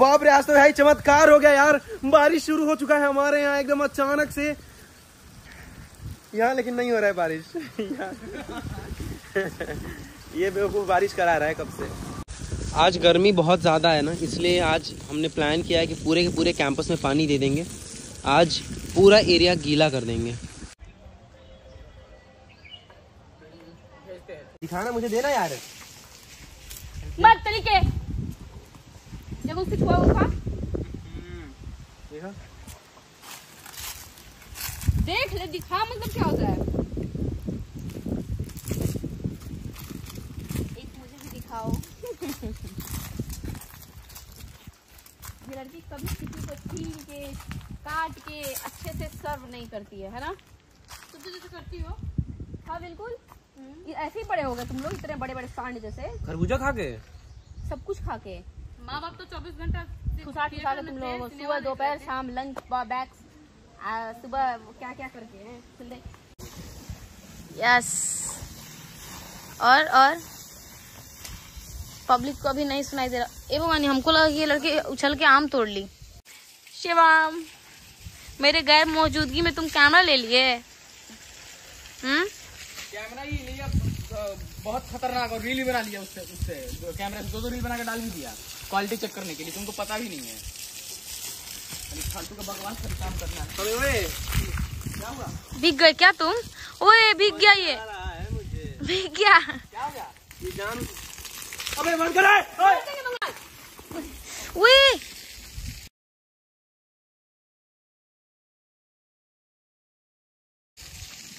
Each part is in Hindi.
बाप रे, आज तो भाई चमत्कार हो गया यार। बारिश शुरू हो चुका है हमारे यहाँ, एकदम अचानक से। यहाँ लेकिन नहीं हो रहा है बारिश। ये बेवकूफ़ बारिश करा रहा है कब से? आज गर्मी बहुत ज़्यादा है ना, इसलिए आज हमने प्लान किया है कि पूरे के पूरे कैंपस में पानी दे देंगे। आज पूरा एरिया गीला कर देंगे। दिखाना, मुझे देना यार। मत उससे छुआ उसका देखा देख ले दिखा मतलब क्या होता है एक मुझे भी दिखाओ ये लड़की कभी किसी को छील के काट के अच्छे से सर्व नहीं करती है है ना तुम तो जैसे करती हो हाँ बिल्कुल ऐसे ही बड़े हो गए तुम लोग इतने बड़े बड़े सांड जैसे खरबूजा खा के सब कुछ खा के माँ बाप तो चौबीस घंटा खुशहाल है तुम लोग सुबह दोपहर शाम लंच बैक्स सुबह क्या क्या करके हैं? यस और और? पब्लिक को अभी नहीं सुनाई दे रहा। ए भवानी हमको लगा कि ये लड़के उछल के आम तोड़ ली। शिवाम मेरे गैर मौजूदगी में तुम कैमरा ले लिए। हम्म? कैमरा ही लिया बहुत खतरनाक और रील बना लिया उससे उससे। कैमरा से दो दो रील बना के डाल भी दिया। क्वालिटी चेक करने के लिए तुमको पता भी नहीं है। फालतू का बकवास कर काम करना। है ओए। भीग गए क्या तुम? ओए भीग गया ये। आ रहा है मुझे। भीग गया। क्या हो ये जान। अबे बंद कर ओए।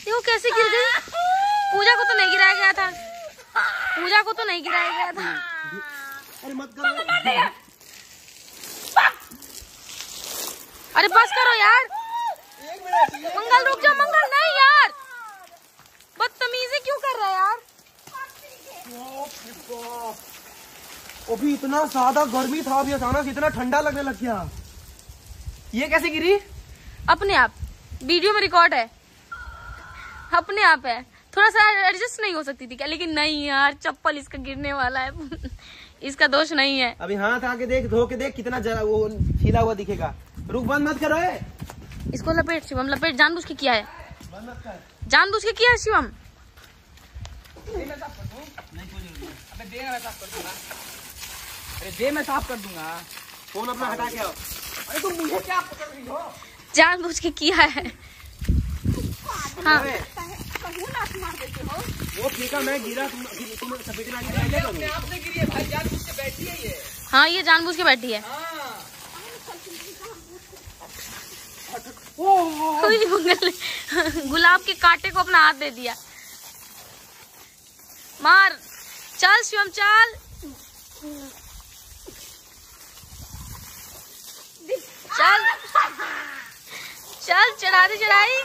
देखो कैसे गिर गई? पूजा को तो नहीं गिराया गया था। पूजा को तो नहीं गिराया गया था। अरे मत करो। अरे बस करो यार। मंगल रुक जा मंगल नहीं यार। बदतमीजी क्यों कर रहा है यार? अभी इतना ज़्यादा गर्मी था अभी अचानक इतना ठंडा लगने लग गया। ये कैसे गिरी? अपने आप। वीडियो में रिकॉर्ड है। अपने आप है। थोड़ा सा एडजस्ट नहीं हो सकती थी क्या? लेकिन नहीं यार चप्पल इसका गिरने वाला है। इसका दोष नहीं है। अभी हाथ आके देख धो के देख कितना जरा वो छीला हुआ दिखेगा। रुक बंद मत करो इसको लपेट शिवम लपेट। जानबूझ के किया है। जानबूझ के किया है शिवम। अरे दे मैं साफ़ कर दूँगा फ़ोन अपना हटा के आओ। अरे तुम मुझे क्या पकड़ रही हो? जानबूझ के किया है। हाँ। अबे, वो ठीक मैं गिरा तुम तुम सफ़ेद ना अपने आप से गिरी है भाई जान बुझ के बैठी है। ये हाँ। ये जानबूझ के बैठी है हाँ गुलाब के कांटे को अपना हाथ दे दिया। मार। चल शिवम चल। चल। चल चढ़ा दे चढ़ाई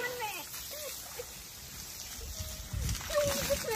बहुत बढ़िया अरे यार आप सुना है मत पकड़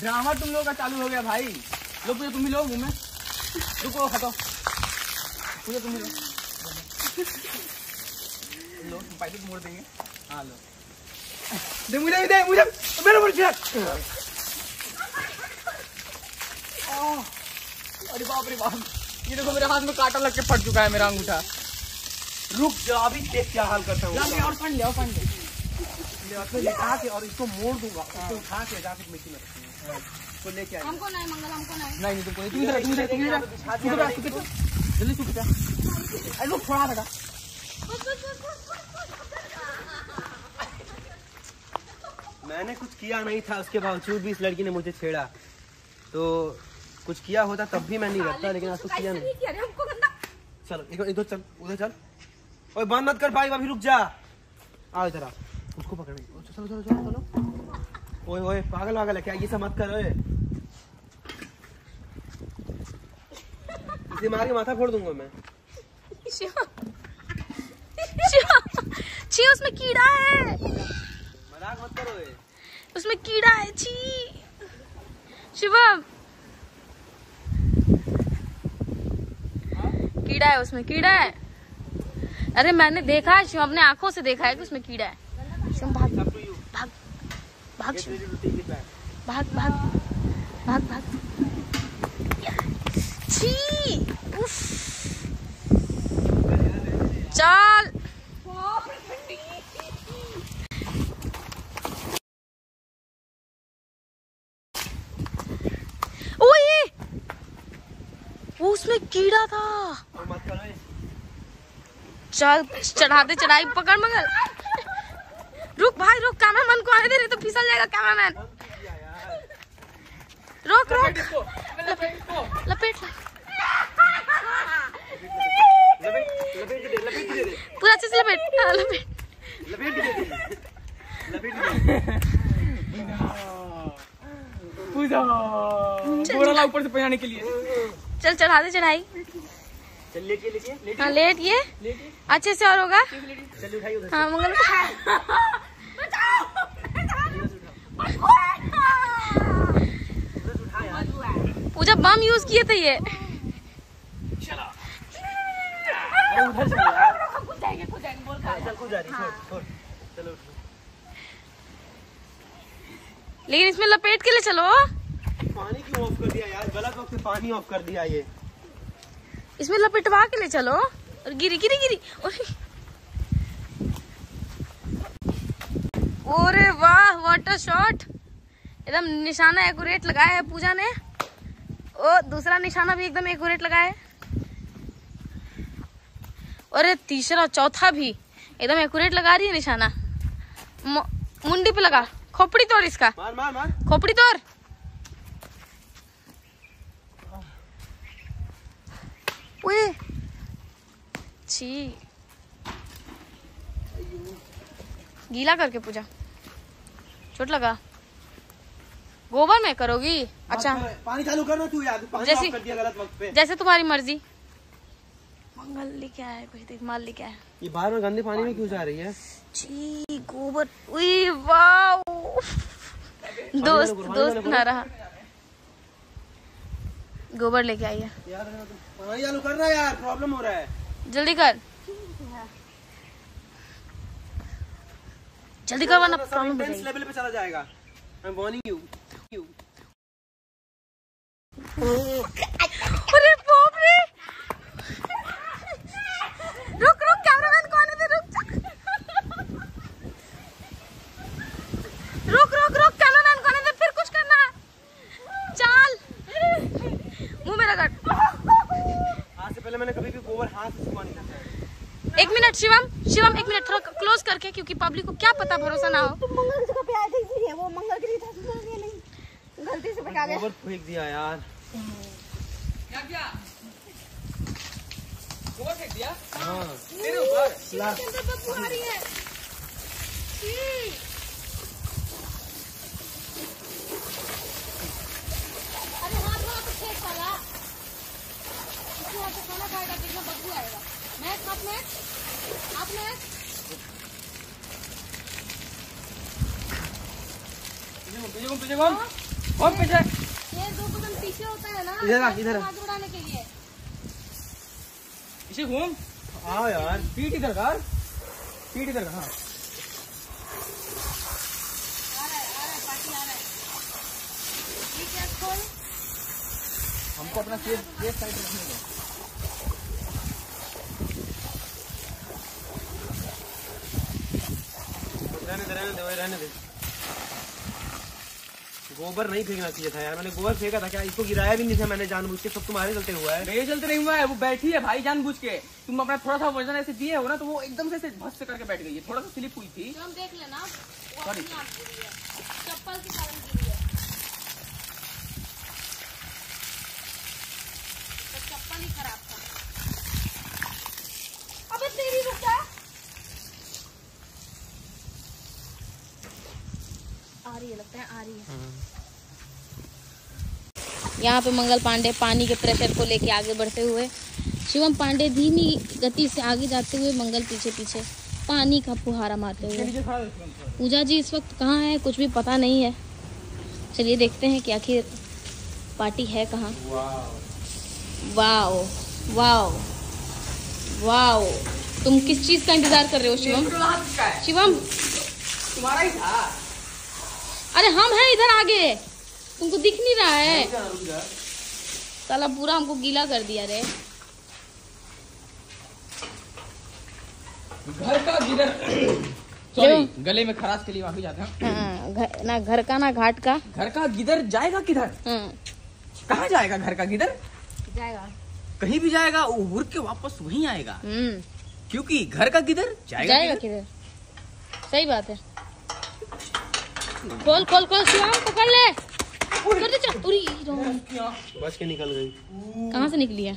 ड्रामा तुम लोगों का चालू हो गया भाई। लो पूजा, तुम ही लो मुँह में रुको, हटो। पूजा, तुम ही लो लो, तुम पहले मोड़ देंगे। हाँ लो। दे मुझे दे मुझे। मेरे मुझे अरे बाप रे बाप। ये देखो, मेरे हाथ में कांटा लग के फट चुका है, मेरा अंगूठा। रुक जा अभी देख क्या हाल करता हूँ और फंड ले, और फंड ले। के और इसको मोड़ दूँगा इसको उठा के जाके मिट्टी में रखूँगा। इसको लेके आएँगे। हमको नहीं मंगल हमको नहीं। नहीं नहीं तुमको नहीं तुम इधर तुम इधर तुम इधर सूख जा सूख जा जल्दी सूख जा। अरे लोग थोड़ा बेटा। मैंने कुछ किया नहीं था उसके बावजूद भी इस लड़की ने मुझे छेड़ा। तो कुछ किया होता तब भी मैं नहीं करता लेकिन आज कुछ किया नहीं। हमको चलो इधर इधर चल उधर चल। ओए बंद मत कर भाई अभी रुक जा। आओ इधर आ। उसको पकड़ चलो चलो चलो चलो। ओए ओए पागल वागल है क्या? ये सब मत कर ओए। इसे मार के माथा फोड़ दूँगा मैं। छी उसमें कीड़ा है। मज़ाक मत करो ये उसमें कीड़ा है छी। शिवम कीड़ा है उसमें कीड़ा है। अरे मैंने देखा है शिवम अपने आँखों से देखा है कि उसमें कीड़ा है शिवम भाग Up to you. भाग भाग. भाग भाग भाग भाग। छी उफ। चल। वो उसमें कीड़ा था। चल चढ़ाते चढ़ाई पकड़ मगर। रुक भाई रुक कैमरामैन को आने दे रही तो फिसल जाएगा कैमरामैन रोक रोक। इसको। लपेट लपेट। पूरा अच्छे से लपेट। हाँ, लपेट। लपेट ऊपर से पहनाने के लिए। चल चढ़ा दे चढ़ाई। चल लेटिए लेटिए लेटिए हाँ लेट ये। अच्छे से और होगा। हाँ मंगल उधर से उठा यार पूजा बम यूज़ किए थे ये। लेकिन इसमें लपेट के लिए चलो। पानी क्यों ऑफ़ कर दिया यार? गलत वक्त पानी ऑफ़ कर दिया ये। इसमें लपेटवा के लिए चलो। और गिरी गिरी गिरी। ओरे ओरे वाह वाटर शॉट एकदम निशाना एक्यूरेट लगाया है पूजा ने। ओ दूसरा निशाना भी एकदम एक्यूरेट लगाया और तीसरा चौथा भी। एकदम एक्यूरेट लगा रही है निशाना। मुंडी पे लगा। खोपड़ी तोड़ इसका। मार मार मार। खोपड़ी तोड़। छी। गीला करके पूजा। चोट लगा। गोबर में करोगी? अच्छा। पानी चालू करना तू यार पानी जैसी- कर दिया गलत वक्त पे। जैसे तुम्हारी मर्ज़ी। मंगल लेके आया है कुछ देख माल लेके आया है। ये बाहर में गंदे पानी में क्यों जा रही है? छी गोबर उई वाओ। दोस्त दोस्त ना रहा। गोबर लेके आई है। यार पानी चालू करना यार प्रॉब्लम हो रहा है। जल्दी कर। जल्दी कर वरना प्रॉब्लम हो जाएगी। लेवल पे चला जाएगा। आई एम वार्निंग यू अरे बाप रे। रुक रुक कैमरामैन को आने दे रुक रुक रुक रुक कैमरामैन को आने दे फिर कुछ करना चल। मुँह में रगड़ आज से पहले मैंने कभी भी गोबर हाथ से एक मिनट शिवम शिवम एक मिनट थोड़ा क्लोज करके क्योंकि पब्लिक को क्या पता भरोसा ना हो। मंगल की जगह पे आए थे इसीलिए वो मंगल के लिए था नहीं। गलती से पका गया गोबर फेंक दिया यार। क्या क्या गोबर फेंक दिया। हाँ। तेरे ऊपर। ला। अरे हाथ पे फेंक वाला इसके हाथ खाना खाएगा कितना बदबू आएगा। मैच हाथ मैच हाथ मैच पीछे घूम पीछे घूम पीछे ये दो कदम पीछे होता है ना इधर आ, इधर आ। हाथ उड़ाने के लिए। पीछे घूम। आओ यार। पीठ इधर कर। पीठ इधर कर हाँ। आ रहा है आ रहा है पार्टी आ रहा है। ये क्या खोल। हमको अपना सेफ़ सेफ़ साइड रखने दो। रहने दे रहने दे रहने दे। गोबर नहीं फेंकना चाहिए था यार मैंने गोबर फेंका था क्या? इसको गिराया भी नहीं था मैंने जानबूझ के सब तुम्हारे चलते हुआ है। मेरे चलते नहीं हुआ है वो बैठी है भाई जानबूझ के तुम अपना थोड़ा सा वज़न ऐसे दिए हो ना तो वो एकदम से ऐसे भस से करके बैठ गई है। थोड़ा सा स्लिप हुई थी। हम देख लेना वो Sorry. अपने आप गिरी है। चप्पल के कारण गिरी है। तो चप्पल ही खराब था अबे तेरी रुक जा लगता है आ रही है। यहाँ पे मंगल पांडे पानी के प्रेशर को लेके आगे बढ़ते हुए शिवम पांडे धीमी गति से आगे जाते हुए मंगल पीछे पीछे पानी का फुहारा मारते हुए। पूजा जी इस वक्त कहाँ है? कुछ भी पता नहीं है। चलिए देखते हैं कि आखिर पार्टी है कहाँ। वाओ वाओ वाओ तुम किस चीज़ का इंतज़ार कर रहे हो शिवम? है। शिवम? तुम्हारा ही था। अरे हम हैं इधर आगे। तुमको दिख नहीं रहा है। साला पूरा हमको गीला कर दिया रे। घर का गिदर सॉरी गले में खराश के लिए माफ़ी चाहते हैं। हाँ, घर- ना घर का ना घाट का। घर का गिदर जाएगा किधर? हाँ, कहाँ जाएगा घर का गिदर? जाएगा। कहीं भी जाएगा उड़ के वापस वहीं आएगा। हम्म। क्योंकि घर का गिदर जाएगा जाएगा? किधर? सही बात है। खोल खोल खोल शिवम पकड़ ले। कर दे चल उरी राम। बच के निकल गई। कहाँ से निकली है?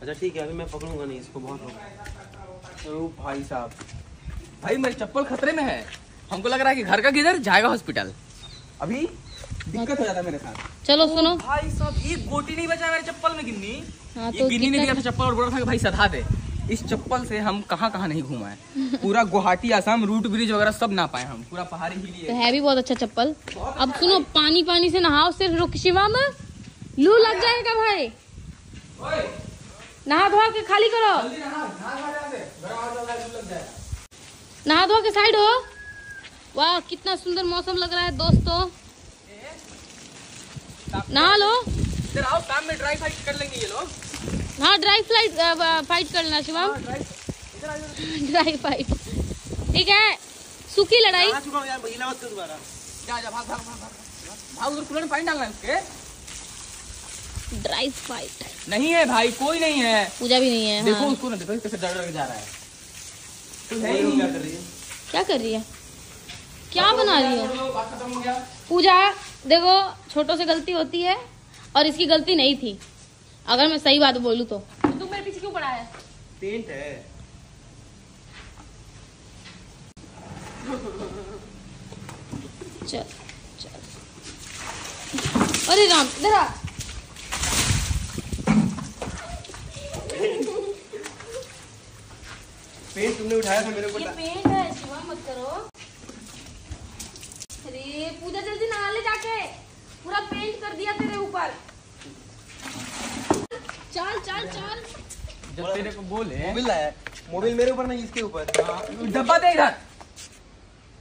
अच्छा ठीक है अभी मैं पकड़ूँगा नहीं इसको बहुत ओ भाई साहब। भाई मेरी चप्पल खतरे में है। हमको लग रहा है कि घर का किधर जाएगा हॉस्पिटल। अभी दिक्कत हो जाता है मेरे साथ। चलो सुनो। भाई साहब एक गोटी नहीं बचा मेरे चप्पल में गिन्नी। हाँ ये तो गिन्नी ने दिया था चप्पल और बोला था कि भाई सधा दे। इस चप्पल से हम कहाँ कहाँ नहीं घूमा है पूरा गुवाहाटी आसाम रूट ब्रिज वगैरह सब ना पाए हम। पूरा पहाड़ी ही तो है भी बहुत अच्छा चप्पल। अब सुनो पानी पानी से नहाओ सिर्फ़ रुक शिवा में। लू लग जाएगा भाई। नहा धोआ के खाली करो। नहा, धोआ के साइड हो। वाह कितना सुंदर मौसम लग रहा है दोस्तों। नहा लो। इधर आओ शाम में ड्राई फाइट कर लेंगे ये लोग। हाँ ड्राई फ़्लाइट फाइट करना शिवम। ड्राई फाइट ठीक है? सूखी लड़ाई। चुका हूँ है ड्राई फाइट नहीं है भाई कोई नहीं है। पूजा भी नहीं है देखो हाँ। उसको ना देखो कैसे डर डर के जा रहा है। है ही नहीं। क्या कर रही है? क्या कर रही है क्या बना रही हो हो पूजा देखो छोटों से गलती होती है और इसकी गलती नहीं थी। अगर मैं सही बात बोलूँ तो। तुम मेरे पीछे क्यों पड़ा है? पेंट है। चल चल। अरे राम इधर आ। पेंट तुमने उठाया था मेरे को ये पेंट है शिवा मत करो। अरे पूजा जल्दी नहा ले जाके। पूरा पेंट कर दिया तेरे ऊपर। चल चल चल। जब तेरे को बोले मोबिल लाया है। मोबिल मेरे ऊपर नहीं इसके ऊपर। हाँ, डब्बा दे इधर।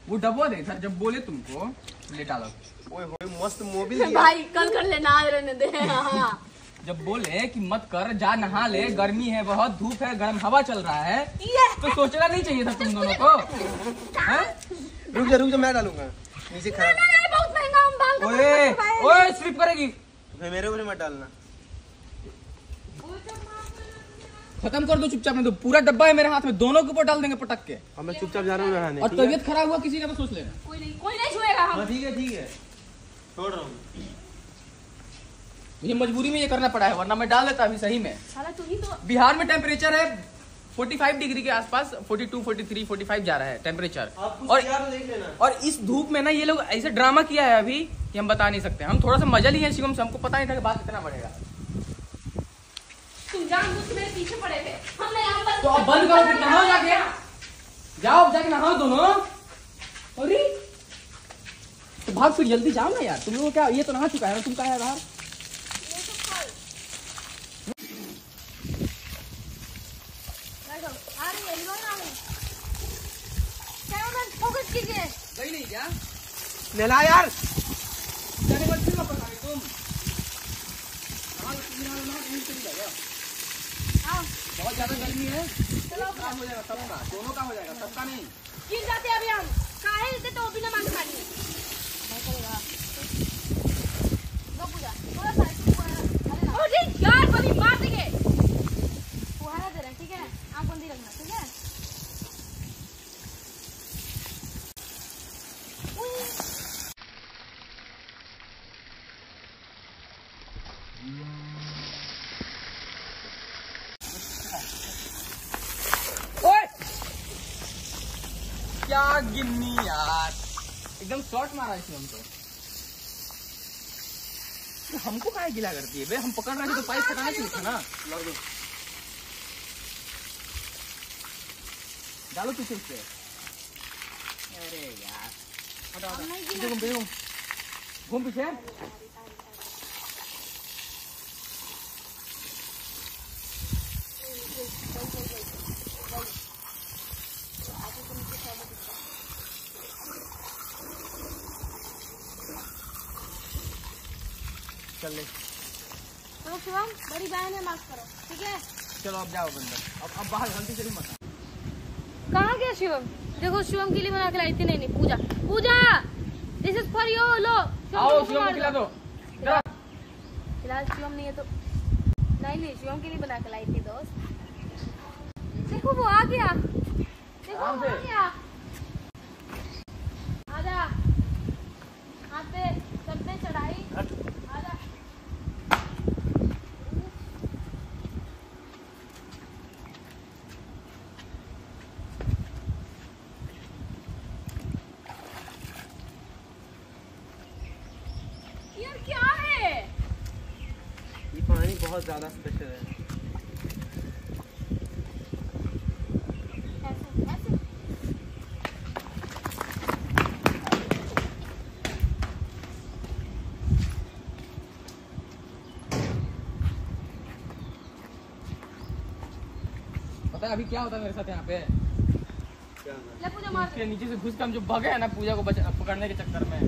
वो डब्बा दे इधर जब बोले तुमको ले डालो। ओए होए मस्त दिया। भाई कल कर ले नहा रहने दे। हाँ। जब बोले कि मत कर जा नहा ले गर्मी है बहुत धूप है गर्म हवा चल रहा है तो सोचना नहीं चाहिए था तुम दोनों को। रुक जा रुक जा मैं डालूँगा। नीचे खड़ा। बहुत महँगा हम बाल ओए ओए स्लिप करेगी। फिर मेरे ऊपर मत डालना। खत्म कर दो चुपचाप नहीं तो पूरा डब्बा है मेरे हाथ में दोनों के ऊपर डाल देंगे पटक के। अब मैं चुपचाप जा रहा हूँ नहाने और तबीयत खराब हुआ किसी का तो सोच लेना। कोई नहीं कोई नहीं छुएगा हम हाँ ठीक है ठीक है। छोड़ रहा हूँ। मुझे मजबूरी में ये करना पड़ा है वरना मैं डाल देता अभी सही में। साला तू ही तो बिहार में टेम्परेचर है 45 डिग्री के आसपास 42, 43, 45 जा रहा है टेम्परेचर और यार देख लेना। और इस धूप में ना ये लोग ऐसे ड्रामा किया है अभी कि हम बता नहीं सकते। हम थोड़ा सा मज़ा लिए हैं शिवम से हमको पता नहीं था कि बात कितना बढ़ेगा। जानबूझ के मेरे पीछे पड़े थे। हमने यहाँ पर तो अब बंद करो फिर नहाओ जाके। जाओ जाके नहाओ दोनों। अरे तो भाग फिर जल्दी जाओ ना यार। तुम लोग क्या ये तो नहा चुका है ना? तुम कहा है बाहर? नहीं क्या? नहला यार। तुम। बहुत ज़्यादा गर्मी है। चलो काम हो जाएगा सबका दोनों का हो जाएगा, सबका नहीं। गिर जाते अभी हम। काहे देते तो मांगे पानी नहीं करेगा लो पूजा थोड़ा सा अरे यार, बड़ी बात देंगे फुहारा दे रहे हैं, ठीक है आँख बंदी रखना ठीक है उई। ओए क्या गिन्नी यार। एकदम शॉर्ट मारा है तो तो हमको काहे गिला करती है? बे हम पकड़ रहे थे तो पाइप फटाना चाहिए था ना। लग दो। डालो पीछे उससे अरे यार। घूम पीछे। चल ले। तो शिवम बड़ी बहन है माफ़ करो ठीक है? चलो अब जाओ बंदर। अब अब बाहर गलती से मत कहाँ गया शिवम? देखो शिवम के लिए बना के लाई थी नहीं नहीं Pooja. Pooja this is for you लो। आओ शिवम को खिला दो। फ़िलहाल शिवम नहीं है तो नहीं नहीं शिवम के लिए बना के लाई थी दोस्त। देखो वो आ गया। देखो वो आ गया आजा हाथ पे करते चढ़ाई आजा यार क्या है ये पानी बहुत ज़्यादा स्पेशल है। पता है अभी क्या होता है मेरे साथ यहाँ पे? क्या होगा? ले पूजा मार इसके नीचे से घुस के हम जो भगे हैं ना पूजा को बचा पकड़ने के चक्कर में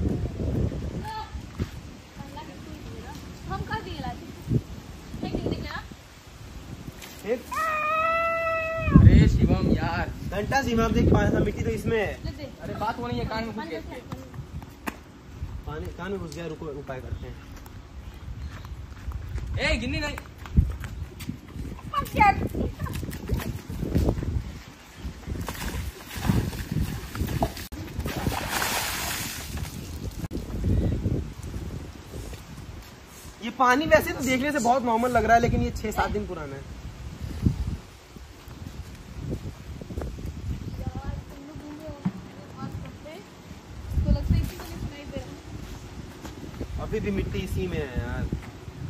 हम कर दिए लाठी फेंक देंगे क्या एक अरे शिवम यार घंटा सीमा आप देख पाया था मिट्टी तो इसमें है। अरे बात हो नहीं है कान में घुस पानी गए का पानी कान में घुस गया रुको उपाय करते हैं। ए गिन्नी नहीं। ये पानी वैसे तो देखने से बहुत नॉर्मल लग रहा है लेकिन ये छह सात दिन पुराना है यार तुम लोग घूम रहे हो बात करते तो लगता है इसी को नहीं सुनाई दे रहा अभी भी मिट्टी इसी में है यार।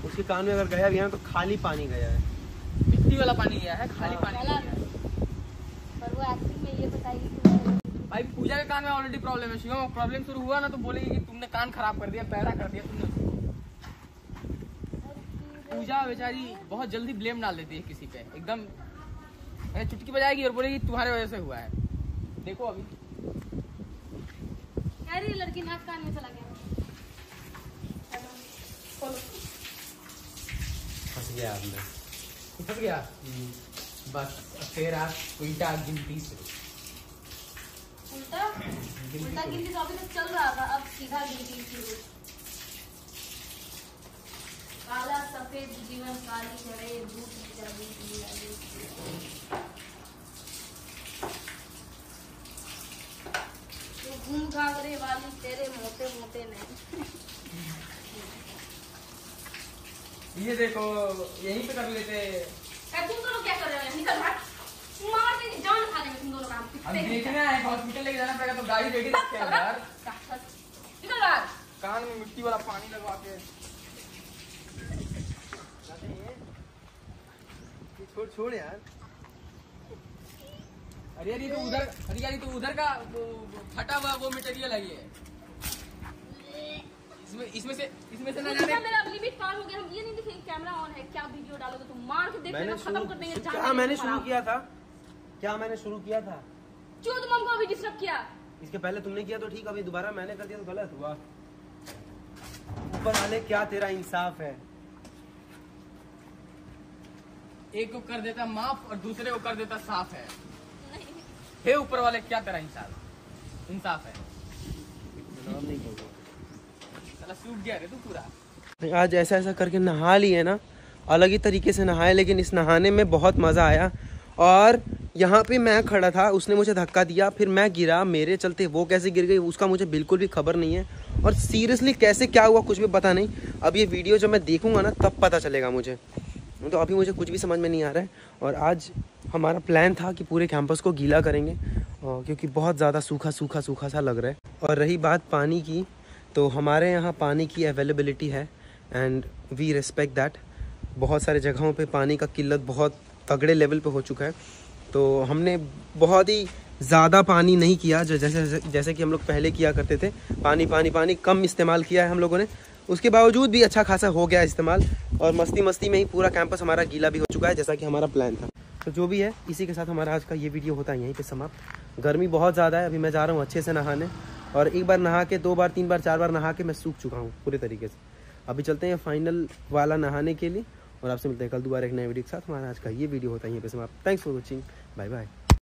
उसके कान में अगर गया भी है तो खाली पानी गया है। मिट्टी वाला पानी गया है खाली पानी गया है। पर वो एक्टिंग में ये बताएगी भाई पूजा के कान में ऑलरेडी प्रॉब्लम है शिवम। प्रॉब्लम शुरू हुआ ना तो बोलेगी कि तुमने कान खराब कर दिया पैदा कर दिया तुमने। पूजा बेचारी बहुत जल्दी ब्लेम डाल देती है किसी पे। एकदम चुटकी बजाएगी और बोलेगी तुम्हारे वजह से हुआ है। देखो अभी। कह रही लड़की नाक कान में चला गया। फंस गया आपने फंस गया बस फिर आप उल्टा गिनती शुरू उल्टा उल्टा गिनती तो अभी तक चल रहा था अब सीधा गिनती शुरू काला सफ़ेद जीवन काली चढ़े तो घूम घाघरे वाली तेरे मोटे मोटे नहीं। ये देखो यहीं पे कर लेते। ए, तुम दोनों क्या कर रहे हो? निकल भाग मार जान खा तुम दोनों हम हैं। हॉस्पिटल लेके जाना पड़ेगा तो गाड़ी रेडी रखे हैं यार। निकल भाग कान में मिट्टी वाला पानी लगवा के। छोड़ छोड़ यार। अरे ये तो उधर अरे यार ये तो उधर का फटा हुआ वो मटेरियल है ये। इसमें इसमें से इसमें से ना जाने मेरा लिमिट पार हो गया? हम ये नहीं देखेंगे कैमरा ऑन है। क्या वीडियो डालोगे तुम? मार के देख मैंने लेना खत्म शुरू कर देंगे। क्या मैंने शुरू किया था? क्या मैंने शुरू किया था? क्यों तुम हमको अभी डिस्टर्ब किया। इसके पहले तुमने किया तो ठीक अभी दोबारा मैंने कर दिया तो गलत हुआ। ऊपर वाले क्या तेरा इंसाफ है? एक को कर देता माफ़ और दूसरे को कर देता साफ़ है। हे ऊपर वाले क्या तेरा इंसाफ इंसाफ है? आज ऐसा ऐसा करके नहा लिए ना, अलग ही तरीके से नहाए, लेकिन इस नहाने में बहुत मज़ा आया। और यहाँ पे मैं खड़ा था, उसने मुझे धक्का दिया, फिर मैं गिरा, मेरे चलते वो कैसे गिर गई, उसका मुझे बिल्कुल भी खबर नहीं है। और सीरियसली कैसे क्या हुआ, कुछ भी पता नहीं। अब ये वीडियो जब मैं देखूँगा ना, तब पता चलेगा मुझे। तो अभी मुझे कुछ भी समझ में नहीं आ रहा है। और आज हमारा प्लान था कि पूरे कैंपस को गीला करेंगे क्योंकि बहुत ज़्यादा सूखा सूखा सूखा सा लग रहा है। और रही बात पानी की तो हमारे यहाँ पानी की अवेलेबिलिटी है एंड वी रिस्पेक्ट दैट बहुत सारे जगहों पे पानी का किल्लत बहुत तगड़े लेवल पे हो चुका है। तो हमने बहुत ही ज़्यादा पानी नहीं किया जैसे जैसे कि हम लोग पहले किया करते थे। पानी पानी पानी कम इस्तेमाल किया है हम लोगों ने। उसके बावजूद भी अच्छा खासा हो गया इस्तेमाल, और मस्ती मस्ती में ही पूरा कैंपस हमारा गीला भी हो चुका है, जैसा कि हमारा प्लान था। तो जो भी है, इसी के साथ हमारा आज का ये वीडियो होता है यहीं पे समाप्त। गर्मी बहुत ज़्यादा है, अभी मैं जा रहा हूँ अच्छे से नहाने। और एक बार नहा के, दो बार, तीन बार, चार बार नहा के मैं सूख चुका हूँ पूरे तरीके से। अभी चलते हैं फाइनल वाला नहाने के लिए और आपसे मिलते हैं कल दोबारा एक नए वीडियो के साथ। हमारा आज का ये वीडियो होता है, यहाँ पे समाप्त। Thanks for watching bye bye